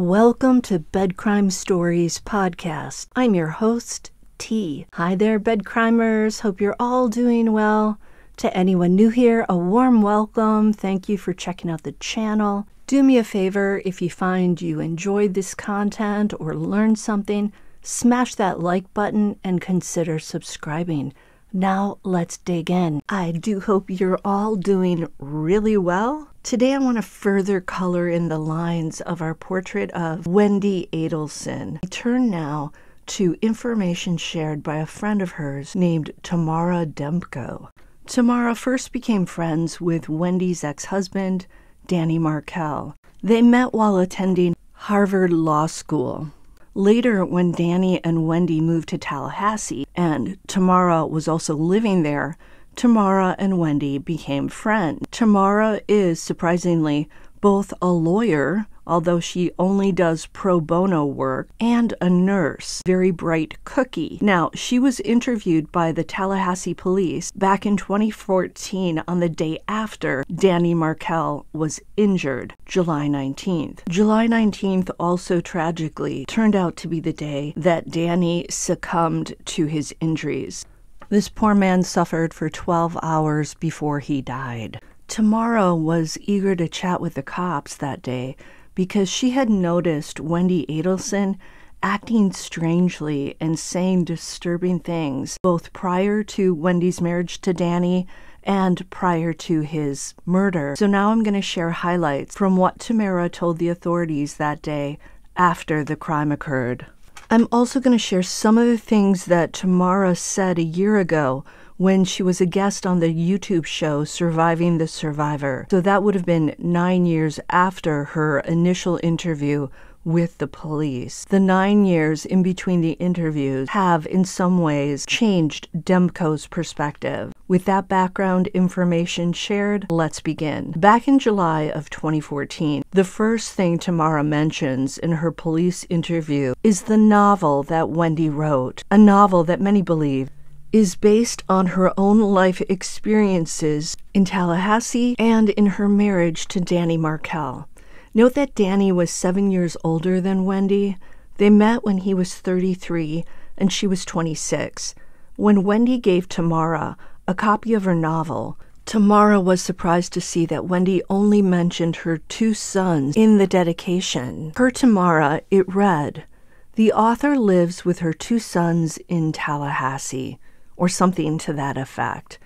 Welcome to Bed Crime Stories podcast. I'm your host, T. Hi there, bed crimers. Hope you're all doing well. To anyone new here, a warm welcome. Thank you for checking out the channel. Do me a favor if you find you enjoyed this content or learned something, smash that like button and consider subscribing. Now let's dig in. I do hope you're all doing really well. Today I want to further color in the lines of our portrait of Wendi Adelson. I turn now to information shared by a friend of hers named Tamara Demko. Tamara first became friends with Wendi's ex husband, Danny Markel. They met while attending Harvard Law School. Later, when Danny and Wendi moved to Tallahassee, and Tamara was also living there, Tamara and Wendi became friends. Tamara is surprisingly both a lawyer although she only does pro bono work, and a nurse, very bright cookie. Now, she was interviewed by the Tallahassee police back in 2014 on the day after Danny Markel was injured, July 19th. July 19th also tragically turned out to be the day that Danny succumbed to his injuries. This poor man suffered for 12 hours before he died. Tamara was eager to chat with the cops that day because she had noticed Wendi Adelson acting strangely and saying disturbing things both prior to Wendi's marriage to Danny and prior to his murder. So now I'm going to share highlights from what Tamara told the authorities that day after the crime occurred. I'm also going to share some of the things that Tamara said a year ago when she was a guest on the YouTube show Surviving the Survivor. So that would have been nine years after her initial interview with the police. The nine years in between the interviews have, in some ways, changed Demko's perspective. With that background information shared, let's begin. Back in July of 2014, the first thing Tamara mentions in her police interview is the novel that Wendi wrote, a novel that many believe is based on her own life experiences in Tallahassee and in her marriage to Danny Markel. Note that Danny was seven years older than Wendi. They met when he was 33 and she was 26. When Wendi gave Tamara a copy of her novel, Tamara was surprised to see that Wendi only mentioned her two sons in the dedication. Per Tamara, it read, The author lives with her two sons in Tallahassee or something to that effect.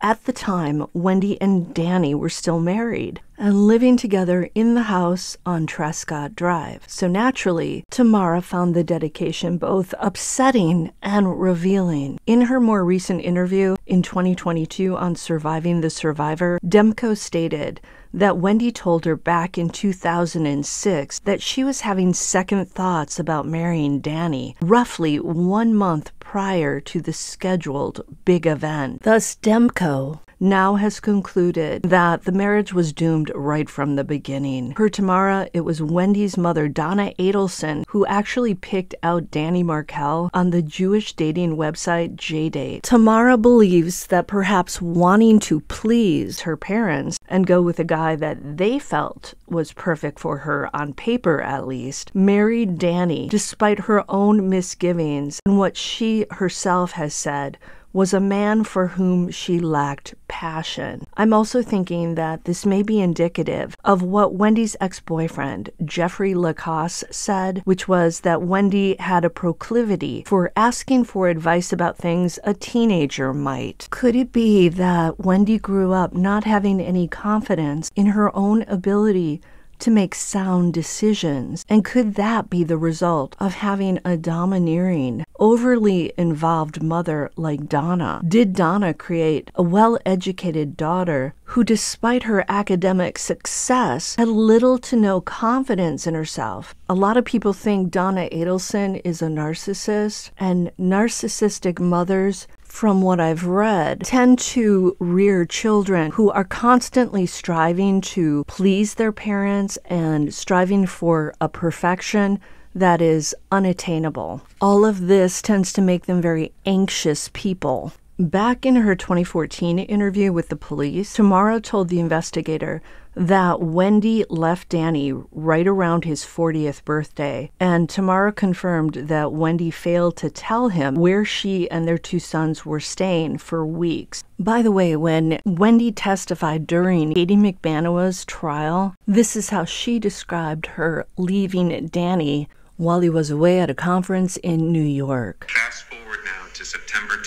At the time, Wendi and Danny were still married and living together in the house on Trescott Drive. So naturally, Tamara found the dedication both upsetting and revealing. In her more recent interview in 2022 on Surviving the Survivor, Demko stated that Wendi told her back in 2006 that she was having second thoughts about marrying Danny, roughly one month prior to the scheduled big event. Thus, Demko now has concluded that the marriage was doomed right from the beginning. Per Tamara, it was Wendi's mother, Donna Adelson, who actually picked out Danny Markel on the Jewish dating website JDate. Tamara believes that perhaps wanting to please her parents and go with a guy that they felt was perfect for her, on paper at least, married Danny despite her own misgivings and what she herself has said was a man for whom she lacked passion. I'm also thinking that this may be indicative of what Wendi's ex boyfriend, Jeffrey Lacasse, said, which was that Wendi had a proclivity for asking for advice about things a teenager might. Could it be that Wendi grew up not having any confidence in her own ability to make sound decisions? And could that be the result of having a domineering, overly involved mother like Donna? Did Donna create a well educated daughter who, despite her academic success, had little to no confidence in herself? A lot of people think Donna Adelson is a narcissist, and narcissistic mothers from what I've read, tend to rear children who are constantly striving to please their parents and striving for a perfection that is unattainable. All of this tends to make them very anxious people. Back in her 2014 interview with the police, Tamara told the investigator that Wendi left Danny right around his 40th birthday, and Tamara confirmed that Wendi failed to tell him where she and their two sons were staying for weeks. By the way, when Wendi testified during Katie Magbanua's trial, this is how she described her leaving Danny while he was away at a conference in New York. Fast forward now to September 10th, 2012.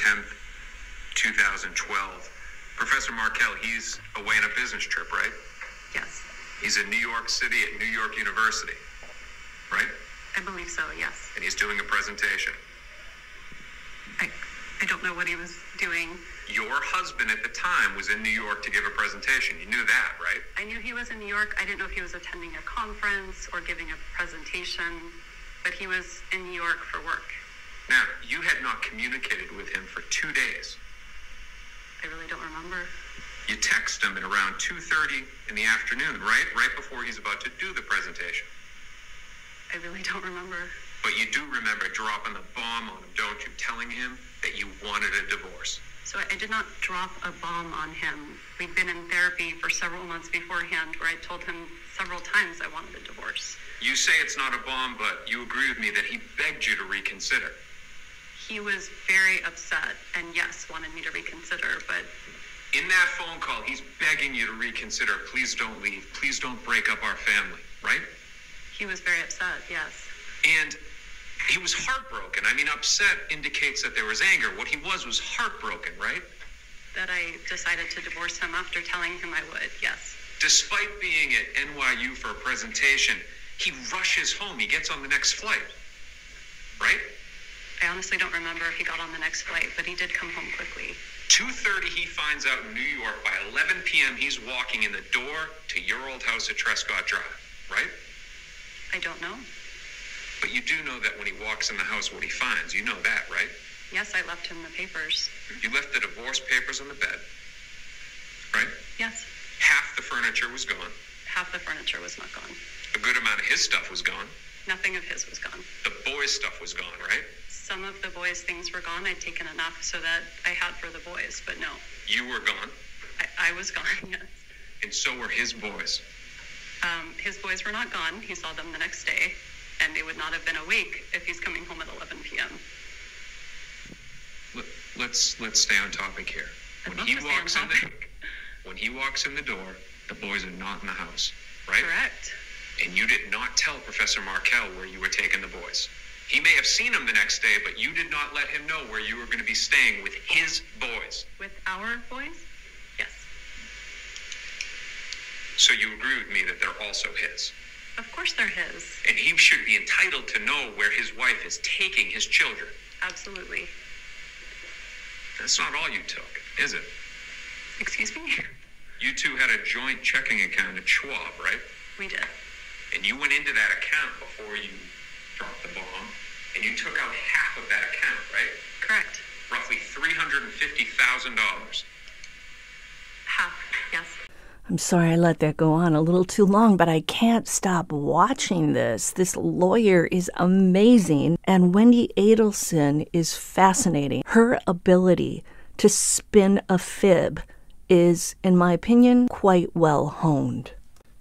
Professor Markel, he's away on a business trip, right? Yes, He's in New York City at New York University, right? I believe so, yes. And he's doing a presentation. I, I don't know what he was doing. Your husband at the time was in New York to give a presentation. You knew that, right? I knew he was in New York. I didn't know if he was attending a conference or giving a presentation, but he was in New York for work. Now, you had not communicated with him for two days. I really don't remember. You text him at around 2.30 in the afternoon, right? Right before he's about to do the presentation. I really don't remember. But you do remember dropping the bomb on him, don't you? Telling him that you wanted a divorce. So I did not drop a bomb on him. We'd been in therapy for several months beforehand where I told him several times I wanted a divorce. You say it's not a bomb, but you agree with me that he begged you to reconsider. He was very upset and yes, wanted me to reconsider, but In that phone call, he's begging you to reconsider. Please don't leave. Please don't break up our family, right? he was very upset, yes. And he was heartbroken. I mean, upset indicates that there was anger. What he was was heartbroken, right? That I decided to divorce him after telling him I would, yes. Despite being at NYU for a presentation, he rushes home. He gets on the next flight, right? I honestly don't remember if he got on the next flight, but he did come home quickly. 2.30 he finds out in New York. By 11 p.m. he's walking in the door to your old house at Trescott Drive, right? I don't know. But you do know that when he walks in the house, what he finds. You know that, right? Yes, I left him the papers. You left the divorce papers on the bed, right? Yes, Half the furniture was gone. half the furniture was not gone. A good amount of his stuff was gone. Nothing of his was gone. The boys' stuff was gone, right? Some of the boys' things were gone. I'd taken enough so that I had for the boys, but no, You were gone, I, I was gone, yes. and so were his boys. Um, his boys were not gone. He saw them the next day, and they would not have been awake if he's coming home at 11 p.m. Let- Let's let's stay on topic here. I'd When he walks in the when he walks in the door, the boys are not in the house, right? Correct. And you did not tell Professor Markel where you were taking the boys. He may have seen him the next day, but you did not let him know where you were going to be staying with his boys. With our boys? Yes. So you agree with me that they're also his. Of course they're his. And he should be entitled to know where his wife is taking his children. Absolutely. That's not all you took, is it? Excuse me? You two had a joint checking account at Schwab, right? We did. And you went into that account before you dropped the bomb, and you took out half of that account, right? Correct. Roughly $350,000. Half. Yes. I'm sorry I let that go on a little too long, but I can't stop watching this. This lawyer is amazing, and Wendi Adelson is fascinating. Her ability to spin a fib is, in my opinion, quite well honed.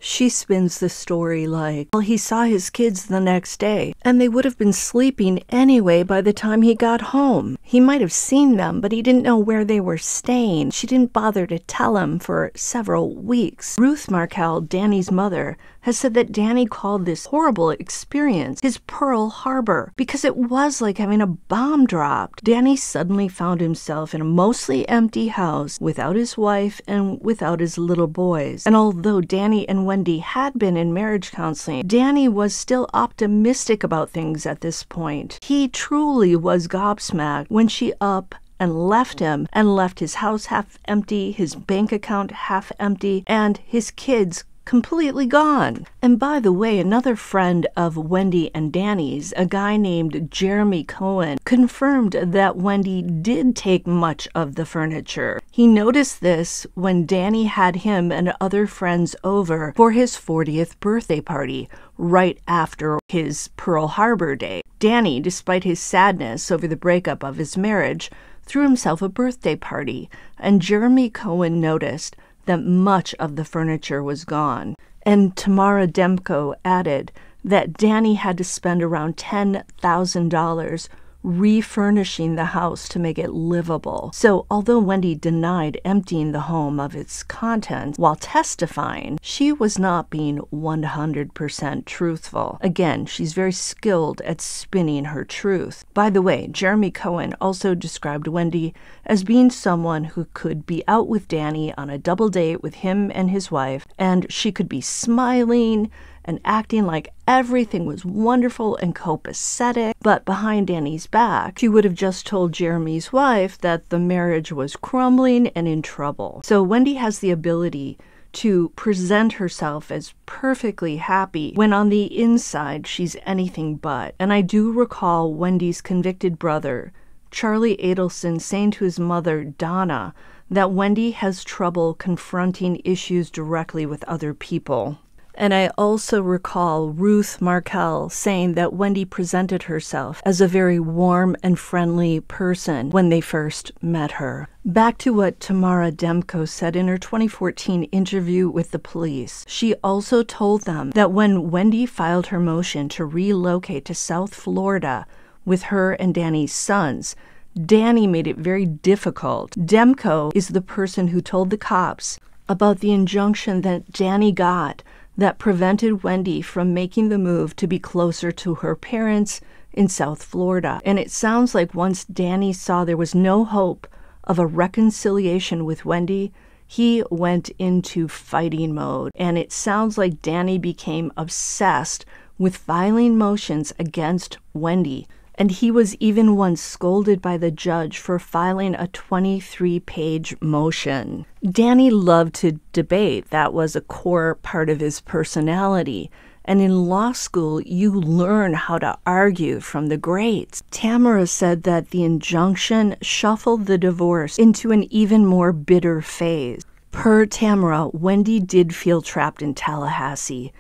She spins the story like, well, he saw his kids the next day, and they would have been sleeping anyway by the time he got home. He might have seen them, but he didn't know where they were staying. She didn't bother to tell him for several weeks. Ruth Markel, Danny's mother, has said that Danny called this horrible experience his Pearl Harbor because it was like having a bomb dropped. Danny suddenly found himself in a mostly empty house without his wife and without his little boys. And although Danny and Wendi had been in marriage counseling, Danny was still optimistic about things at this point. He truly was gobsmacked when she up and left him and left his house half empty, his bank account half empty, and his kids completely gone. And by the way, another friend of Wendi and Danny's, a guy named Jeremy Cohen, confirmed that Wendi did take much of the furniture. He noticed this when Danny had him and other friends over for his 40th birthday party, right after his Pearl Harbor day. Danny, despite his sadness over the breakup of his marriage, threw himself a birthday party, and Jeremy Cohen noticed that much of the furniture was gone. And Tamara Demko added that Danny had to spend around $10,000 refurnishing the house to make it livable. So, although Wendi denied emptying the home of its contents while testifying, she was not being 100% truthful. Again, she's very skilled at spinning her truth. By the way, Jeremy Cohen also described Wendi as being someone who could be out with Danny on a double date with him and his wife, and she could be smiling and acting like everything was wonderful and copacetic. But behind Annie's back, she would have just told Jeremy's wife that the marriage was crumbling and in trouble. So Wendi has the ability to present herself as perfectly happy when on the inside she's anything but. And I do recall Wendi's convicted brother, Charlie Adelson, saying to his mother, Donna, that Wendi has trouble confronting issues directly with other people. And I also recall Ruth Markel saying that Wendi presented herself as a very warm and friendly person when they first met her. Back to what Tamara Demko said in her 2014 interview with the police. She also told them that when Wendi filed her motion to relocate to South Florida with her and Danny's sons, Danny made it very difficult. Demko is the person who told the cops about the injunction that Danny got that prevented Wendi from making the move to be closer to her parents in South Florida. And it sounds like once Danny saw there was no hope of a reconciliation with Wendi, he went into fighting mode. And it sounds like Danny became obsessed with filing motions against Wendi and he was even once scolded by the judge for filing a 23 page motion. Danny loved to debate, that was a core part of his personality. And in law school, you learn how to argue from the greats. Tamara said that the injunction shuffled the divorce into an even more bitter phase. Per Tamara, Wendi did feel trapped in Tallahassee.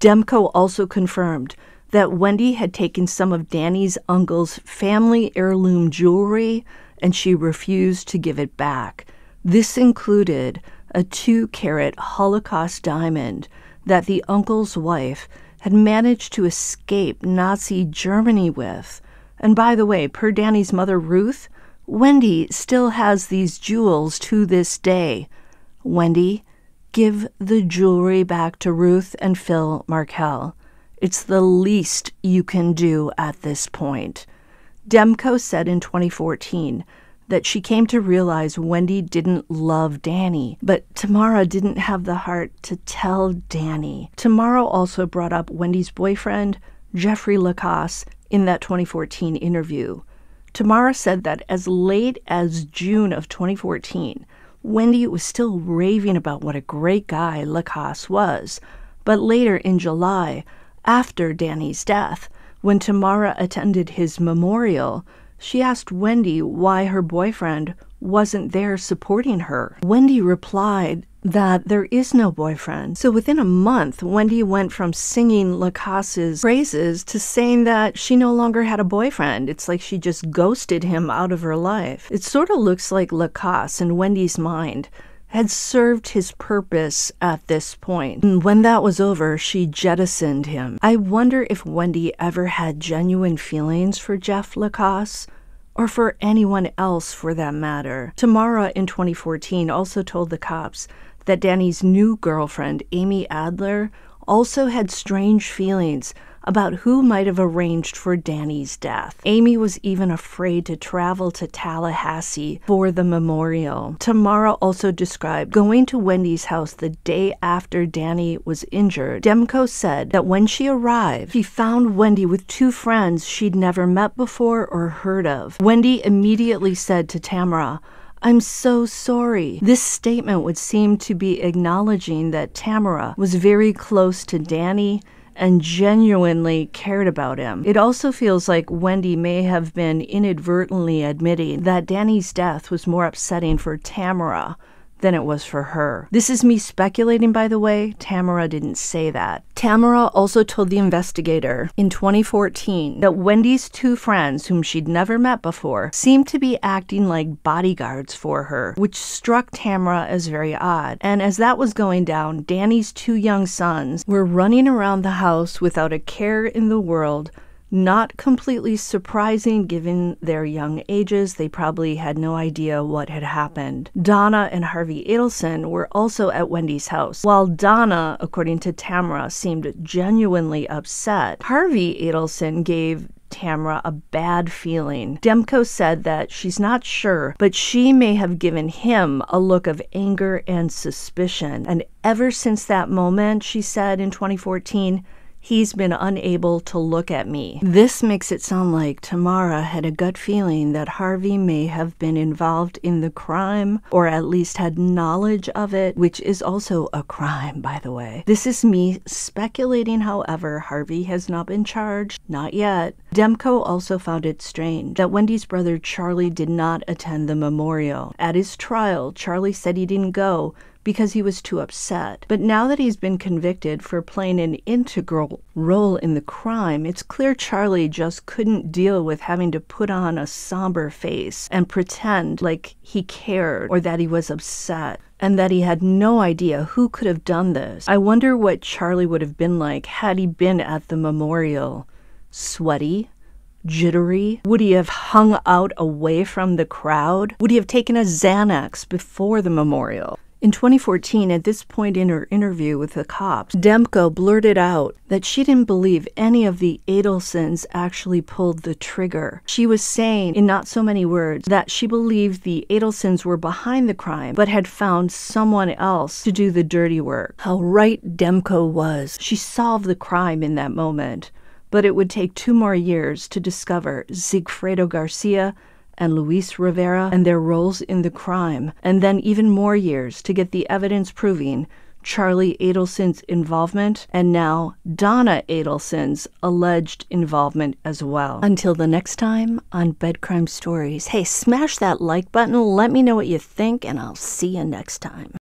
Demko also confirmed that Wendi had taken some of Danny's uncle's family heirloom jewelry and she refused to give it back. This included a two carat Holocaust diamond that the uncle's wife had managed to escape Nazi Germany with. And by the way, per Danny's mother Ruth, Wendi still has these jewels to this day. Wendi, give the jewelry back to Ruth and Phil Markel. It's the least you can do at this point. Demko said in 2014 that she came to realize Wendi didn't love Danny, but Tamara didn't have the heart to tell Danny. Tamara also brought up Wendi's boyfriend, Jeffrey Lacasse, in that 2014 interview. Tamara said that as late as June of 2014, Wendi was still raving about what a great guy Lacasse was. But later in July, after Danny's death, when Tamara attended his memorial, she asked Wendi why her boyfriend wasn't there supporting her. Wendi replied that there is no boyfriend. So within a month, Wendi went from singing Lacasse's praises to saying that she no longer had a boyfriend. It's like she just ghosted him out of her life. It sort of looks like Lacasse in Wendi's mind had served his purpose at this point. And when that was over, she jettisoned him. I wonder if Wendi ever had genuine feelings for Jeff Lacasse or for anyone else for that matter. Tamara in 2014 also told the cops that Danny's new girlfriend, Amy Adler, also had strange feelings about who might have arranged for Danny's death. Amy was even afraid to travel to Tallahassee for the memorial. Tamara also described going to Wendi's house the day after Danny was injured. Demko said that when she arrived, he found Wendi with two friends she'd never met before or heard of. Wendi immediately said to Tamara, I'm so sorry. This statement would seem to be acknowledging that Tamara was very close to Danny and genuinely cared about him. It also feels like Wendi may have been inadvertently admitting that Danny's death was more upsetting for Tamara than it was for her. This is me speculating, by the way. Tamara didn't say that. Tamara also told the investigator in 2014 that Wendi's two friends, whom she'd never met before, seemed to be acting like bodyguards for her, which struck Tamara as very odd. And as that was going down, Danny's two young sons were running around the house without a care in the world not completely surprising given their young ages. They probably had no idea what had happened. Donna and Harvey Adelson were also at Wendi's house. While Donna, according to Tamara, seemed genuinely upset, Harvey Adelson gave Tamara a bad feeling. Demko said that she's not sure, but she may have given him a look of anger and suspicion. And ever since that moment, she said in 2014, he's been unable to look at me. This makes it sound like Tamara had a gut feeling that Harvey may have been involved in the crime or at least had knowledge of it, which is also a crime, by the way. This is me speculating, however, Harvey has not been charged, not yet. Demko also found it strange that Wendi's brother Charlie did not attend the memorial. At his trial, Charlie said he didn't go because he was too upset. But now that he's been convicted for playing an integral role in the crime, it's clear Charlie just couldn't deal with having to put on a somber face and pretend like he cared or that he was upset and that he had no idea who could have done this. I wonder what Charlie would have been like had he been at the memorial. Sweaty, jittery? Would he have hung out away from the crowd? Would he have taken a Xanax before the memorial? In 2014, at this point in her interview with the cops, Demko blurted out that she didn't believe any of the Adelsons actually pulled the trigger. She was saying, in not so many words, that she believed the Adelsons were behind the crime, but had found someone else to do the dirty work. How right Demko was. She solved the crime in that moment. But it would take two more years to discover Sigfredo Garcia and Luis Rivera and their roles in the crime, and then even more years to get the evidence proving Charlie Adelson's involvement and now Donna Adelson's alleged involvement as well. Until the next time on Bed Crime Stories, hey, smash that like button, let me know what you think, and I'll see you next time.